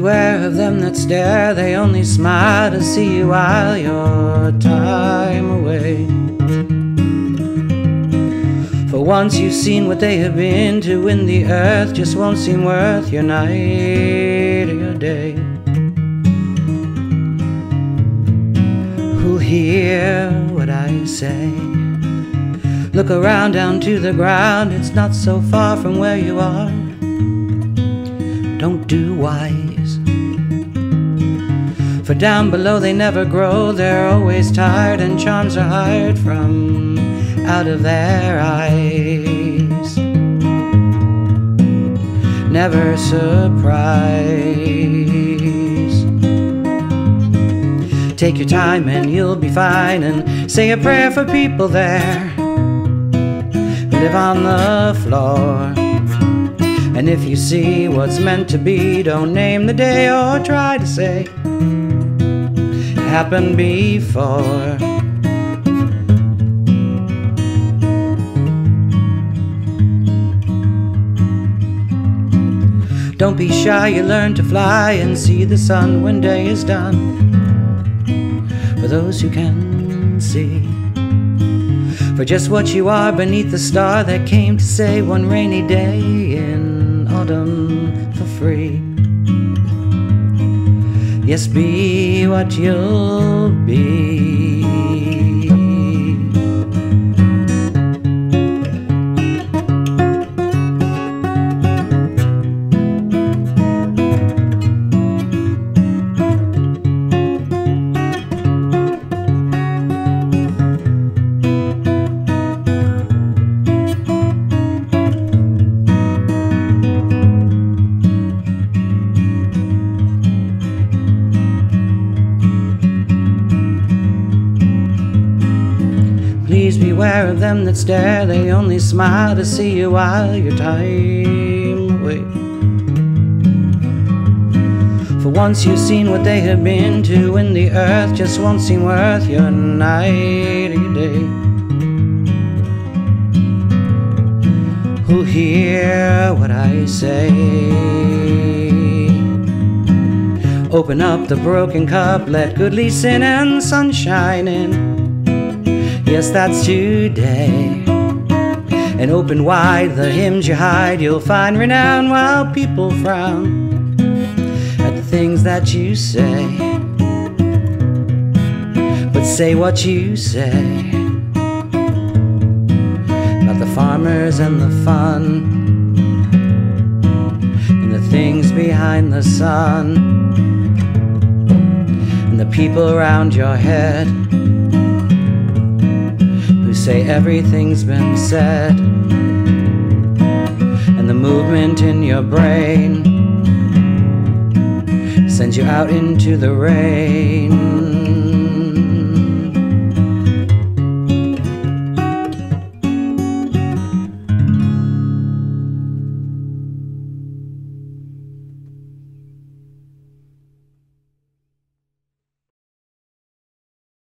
beware of them that stare, they only smile to see you while your time away. For once you've seen what they have been to, when the earth just won't seem worth your night or your day. Who'll hear what I say? Look around down to the ground, it's not so far from where you are. Don't do wise. For down below they never grow, they're always tired, and charms are hired from out of their eyes. Never surprise. Take your time and you'll be fine, and say a prayer for people there who live on the floor. And if you see what's meant to be, don't name the day or try to say happened before. Don't be shy, you learn to fly and see the sun when day is done. For those who can see. For just what you are beneath the star that came to say one rainy day in autumn for free. Yes, be what you'll be. Beware of them that stare, they only smile to see you while your time away. For once you've seen what they have been to, when the earth just won't seem worth your night or your day. Who'll hear what I say? Open up the broken cup, let goodly sin and sunshine in. Yes, that's today. And open wide the hymns you hide, you'll find renown while people frown at the things that you say. But say what you say about the farmers and the fun and the things behind the sun and the people around your head say everything's been said, and the movement in your brain sends you out into the rain.